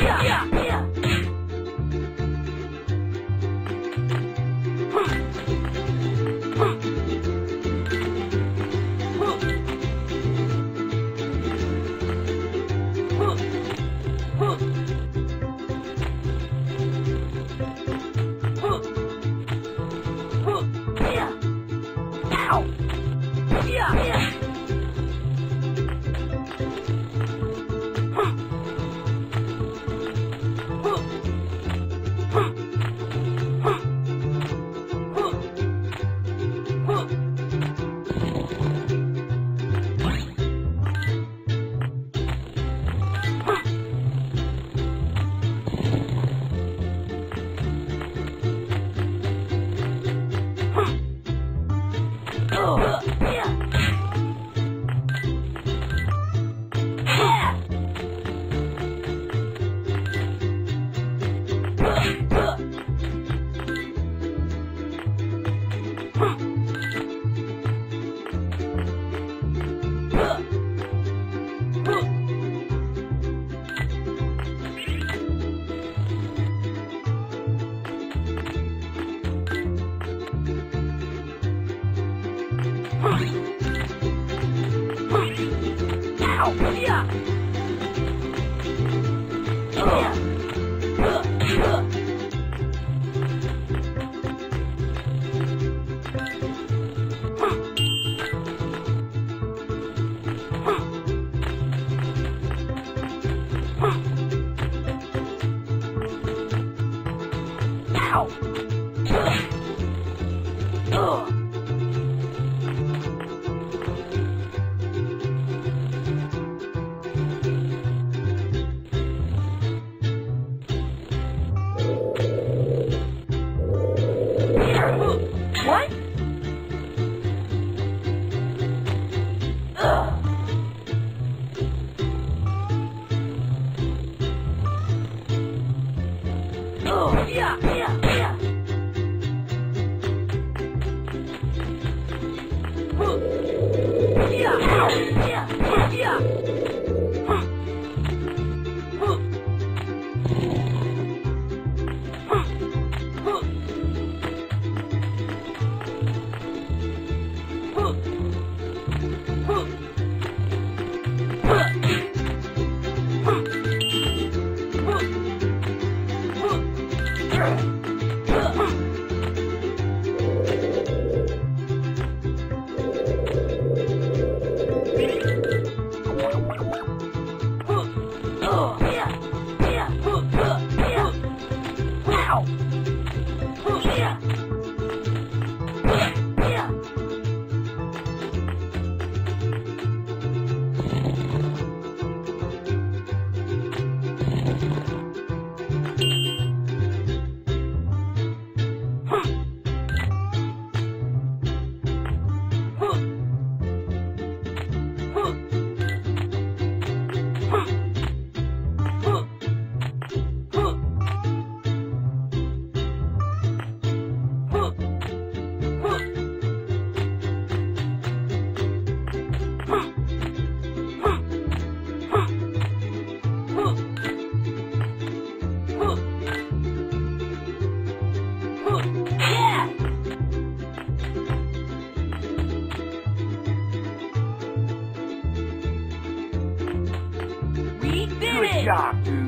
Yeah. yeah. Oh! Huh. Oh. Chaos, dude.